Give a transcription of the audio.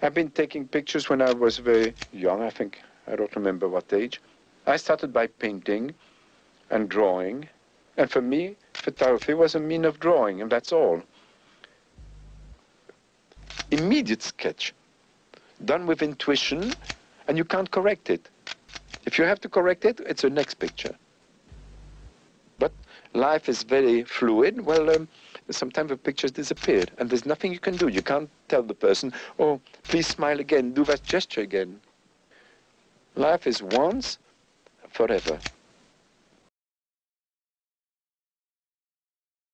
I've been taking pictures when I was very young, I think, I don't remember what age. I started by painting and drawing, and for me, photography was a mean of drawing, and that's all. Immediate sketch, done with intuition, and you can't correct it. If you have to correct it, it's the next picture. Life is very fluid. Well, um, sometimes the pictures disappeared, and there's nothing you can do. You can't tell the person, oh, please smile again, do that gesture again. Life is once, forever.